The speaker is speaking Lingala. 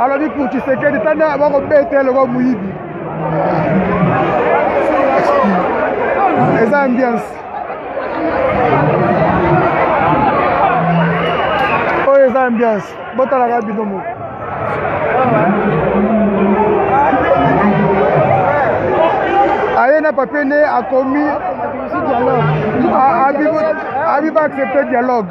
alobi pour tshisekedi tanda bakobeta ye lokola moyibi eza ambiance oyo eza ambiance botalaka bino moko aye na papier nde akomi abiba accepte dialogue